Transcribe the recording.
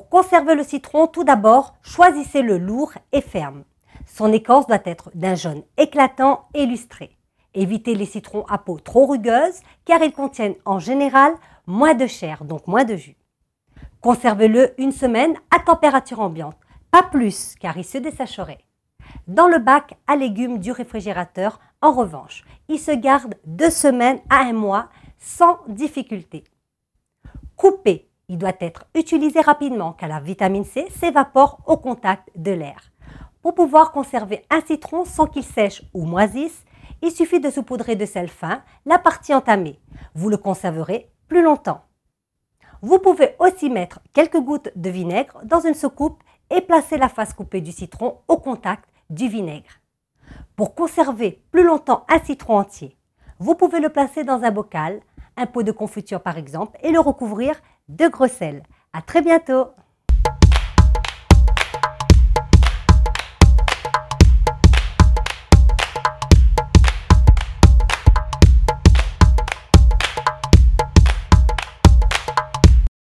conservez le citron, tout d'abord, choisissez le lourd et ferme. Son écorce doit être d'un jaune éclatant et lustré. Évitez les citrons à peau trop rugueuse car ils contiennent en général moins de chair, donc moins de jus. Conservez-le une semaine à température ambiante, pas plus car il se dessécherait. Dans le bac à légumes du réfrigérateur, en revanche, il se garde deux semaines à un mois sans difficulté. Coupé, il doit être utilisé rapidement car la vitamine C s'évapore au contact de l'air. Pour pouvoir conserver un citron sans qu'il sèche ou moisisse, il suffit de saupoudrer de sel fin la partie entamée. Vous le conserverez plus longtemps. Vous pouvez aussi mettre quelques gouttes de vinaigre dans une soucoupe et placer la face coupée du citron au contact du vinaigre. Pour conserver plus longtemps un citron entier, vous pouvez le placer dans un bocal, un pot de confiture par exemple, et le recouvrir de gros sel. À très bientôt